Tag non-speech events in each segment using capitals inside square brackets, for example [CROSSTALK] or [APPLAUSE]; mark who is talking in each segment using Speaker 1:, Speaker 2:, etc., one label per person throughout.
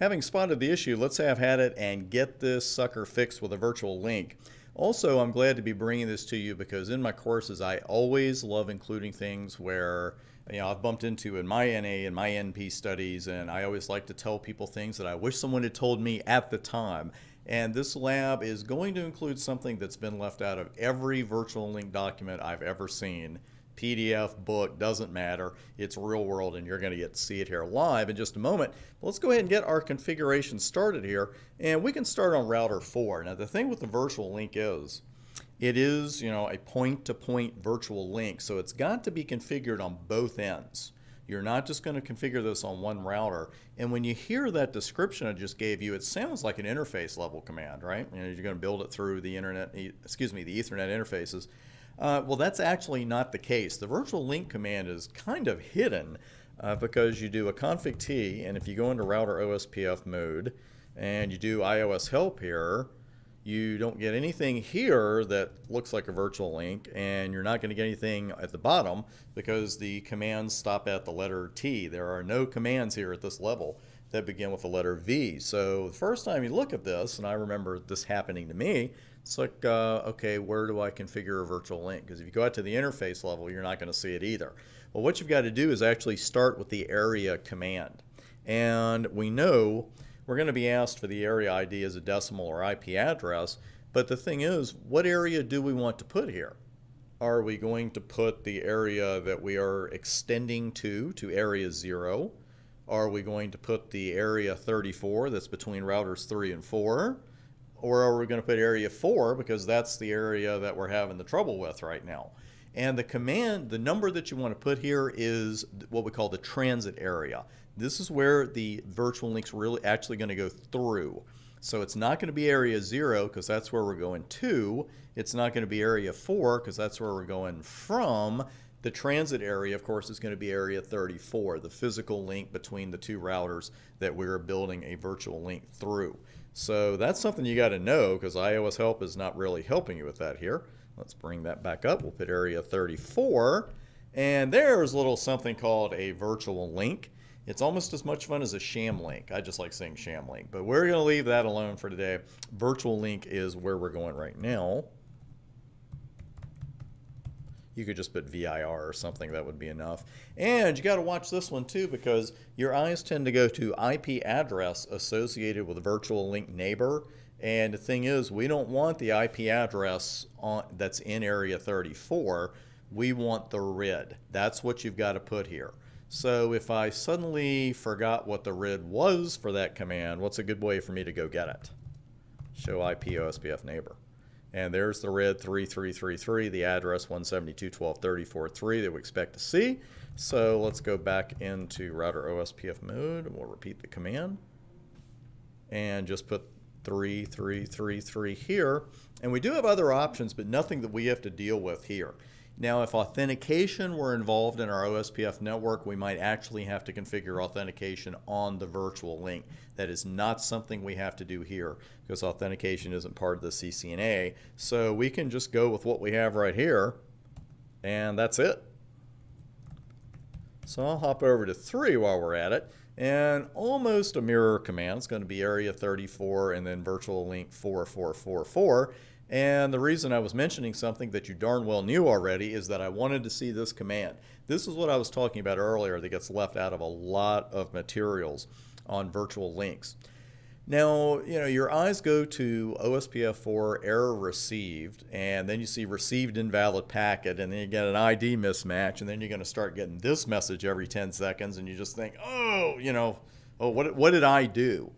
Speaker 1: Having spotted the issue, let's say I've had it and get this sucker fixed with a virtual link. Also, I'm glad to be bringing this to you because in my courses, I always love including things where you know, I've bumped into in my NA and my NP studies, and I always like to tell people things that I wish someone had told me at the time. And this lab is going to include something that's been left out of every virtual link document I've ever seen. PDF, book, doesn't matter. It's real world and you're going to get to see it here live in just a moment. But let's go ahead and get our configuration started here. And we can start on router 4. Now the thing with the virtual link is it is, you know, a point-to-point -point virtual link, so it's got to be configured on both ends. You're not just going to configure this on one router. And when you hear that description I just gave you, it sounds like an interface level command, right? You know, you're going to build it through the internet, excuse me, the Ethernet interfaces. Uh, well, that's actually not the case. The virtual link command is kind of hidden uh, because you do a config t, and if you go into router OSPF mode and you do IOS help here, you don't get anything here that looks like a virtual link, and you're not going to get anything at the bottom because the commands stop at the letter T. There are no commands here at this level that begin with the letter V. So the first time you look at this, and I remember this happening to me, it's like, uh, okay, where do I configure a virtual link? Because if you go out to the interface level, you're not going to see it either. Well, what you've got to do is actually start with the area command. And we know we're going to be asked for the area ID as a decimal or IP address, but the thing is, what area do we want to put here? Are we going to put the area that we are extending to, to area 0? Are we going to put the area 34 that's between routers 3 and 4? Or are we going to put area 4 because that's the area that we're having the trouble with right now. And the command, the number that you want to put here is what we call the transit area. This is where the virtual link's really actually going to go through. So it's not going to be area 0 because that's where we're going to. It's not going to be area 4 because that's where we're going from. The transit area, of course, is going to be area 34, the physical link between the two routers that we're building a virtual link through. So that's something you got to know because IOS help is not really helping you with that here. Let's bring that back up. We'll put area 34. And there's a little something called a virtual link. It's almost as much fun as a sham link. I just like saying sham link, but we're going to leave that alone for today. Virtual link is where we're going right now. You could just put VIR or something, that would be enough. And you got to watch this one too because your eyes tend to go to IP address associated with virtual link neighbor. And the thing is, we don't want the IP address on, that's in area 34. We want the RID. That's what you've got to put here. So if I suddenly forgot what the RID was for that command, what's a good way for me to go get it? Show IP OSPF neighbor. And there's the RID 3333, the address 172.12.30.43 that we expect to see. So let's go back into router OSPF mode and we'll repeat the command and just put 3333 here. And we do have other options, but nothing that we have to deal with here. Now, if authentication were involved in our OSPF network, we might actually have to configure authentication on the virtual link. That is not something we have to do here because authentication isn't part of the CCNA. So we can just go with what we have right here, and that's it. So I'll hop over to 3 while we're at it. And almost a mirror command. It's going to be area 34 and then virtual link 4444. And the reason I was mentioning something that you darn well knew already is that I wanted to see this command. This is what I was talking about earlier that gets left out of a lot of materials on virtual links. Now, you know, your eyes go to OSPF4 error received, and then you see received invalid packet, and then you get an ID mismatch, and then you're going to start getting this message every 10 seconds, and you just think, oh, you know, oh, what, what did I do?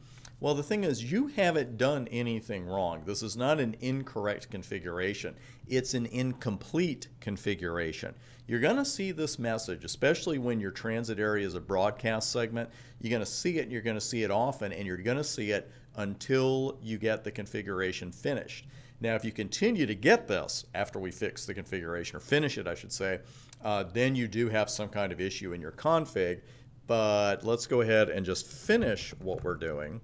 Speaker 1: Well, the thing is, you haven't done anything wrong. This is not an incorrect configuration. It's an incomplete configuration. You're going to see this message, especially when your transit area is a broadcast segment. You're going to see it, and you're going to see it often, and you're going to see it until you get the configuration finished. Now, if you continue to get this after we fix the configuration, or finish it, I should say, uh, then you do have some kind of issue in your config. But let's go ahead and just finish what we're doing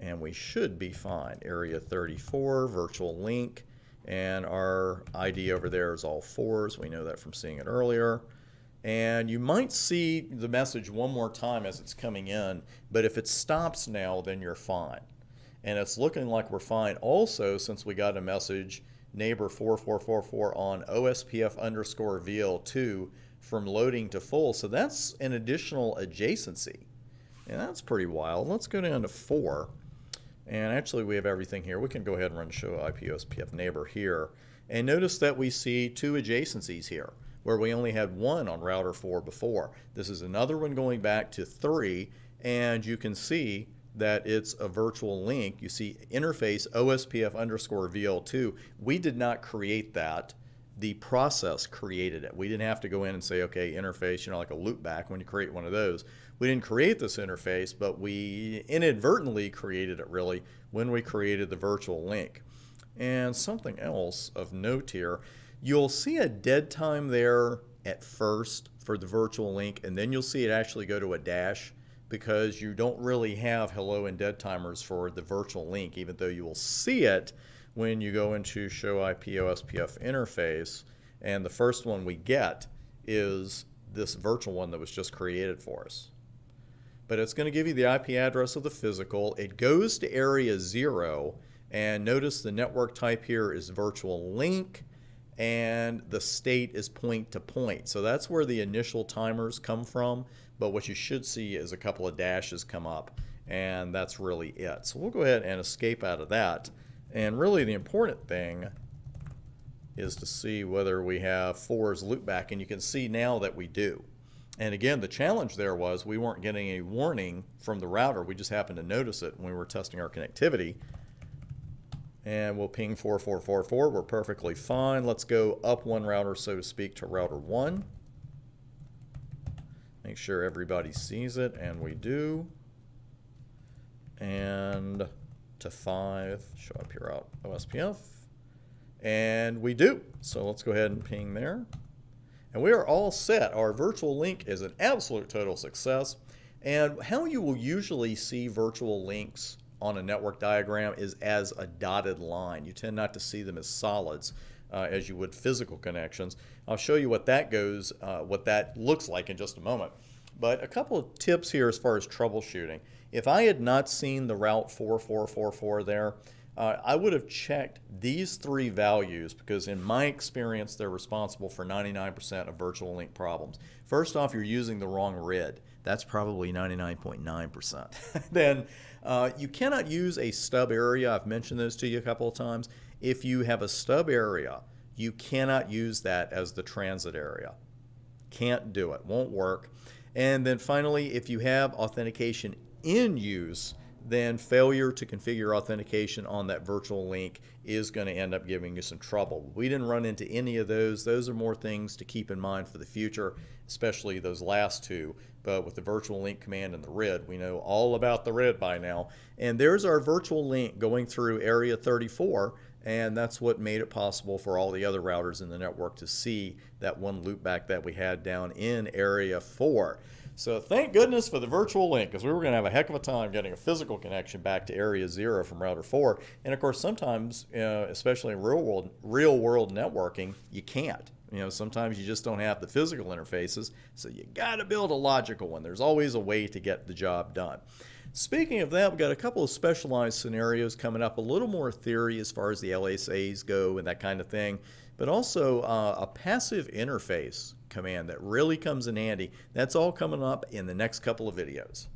Speaker 1: and we should be fine. Area 34, virtual link, and our ID over there is all fours. We know that from seeing it earlier. And you might see the message one more time as it's coming in, but if it stops now, then you're fine. And it's looking like we're fine also since we got a message neighbor 4444 on OSPF underscore VL2 from loading to full. So that's an additional adjacency. And that's pretty wild. Let's go down to 4. And actually we have everything here. We can go ahead and run show IP OSPF neighbor here. And notice that we see two adjacencies here where we only had one on router 4 before. This is another one going back to 3 and you can see that it's a virtual link. You see interface OSPF underscore VL2. We did not create that. The process created it. We didn't have to go in and say, okay, interface, you know, like a loopback when you create one of those. We didn't create this interface, but we inadvertently created it really when we created the virtual link. And something else of note here, you'll see a dead time there at first for the virtual link, and then you'll see it actually go to a dash because you don't really have hello and dead timers for the virtual link, even though you will see it when you go into show IP OSPF interface. And the first one we get is this virtual one that was just created for us. But it's going to give you the IP address of the physical. It goes to area zero. And notice the network type here is virtual link and the state is point to point. So that's where the initial timers come from. But what you should see is a couple of dashes come up, and that's really it. So we'll go ahead and escape out of that. And really the important thing is to see whether we have fours loopback, and you can see now that we do. And again, the challenge there was we weren't getting a warning from the router. We just happened to notice it when we were testing our connectivity. And we'll ping 4444. We're perfectly fine. Let's go up one router, so to speak, to router 1. Make sure everybody sees it, and we do. And to 5, show IP route OSPF. And we do. So let's go ahead and ping there. And we are all set. Our virtual link is an absolute total success. And how you will usually see virtual links on a network diagram is as a dotted line. You tend not to see them as solids uh, as you would physical connections. I'll show you what that goes, uh, what that looks like in just a moment. But a couple of tips here as far as troubleshooting. If I had not seen the route 4444 there, uh, I would have checked these three values because in my experience, they're responsible for 99% of virtual link problems. First off, you're using the wrong RID. That's probably 99.9%. [LAUGHS] then uh, you cannot use a stub area. I've mentioned this to you a couple of times. If you have a stub area, you cannot use that as the transit area. Can't do it. Won't work. And then finally, if you have authentication in use, then failure to configure authentication on that virtual link is going to end up giving you some trouble. We didn't run into any of those. Those are more things to keep in mind for the future, especially those last two. But with the virtual link command and the RID, we know all about the RID by now. And there's our virtual link going through area 34 and that's what made it possible for all the other routers in the network to see that one loopback that we had down in area 4. So thank goodness for the virtual link because we were going to have a heck of a time getting a physical connection back to area 0 from router 4. And of course sometimes, uh, especially in real world, real world networking, you can't. You know, sometimes you just don't have the physical interfaces, so you got to build a logical one. There's always a way to get the job done. Speaking of that, we've got a couple of specialized scenarios coming up, a little more theory as far as the LSAs go and that kind of thing, but also uh, a passive interface command that really comes in handy. That's all coming up in the next couple of videos.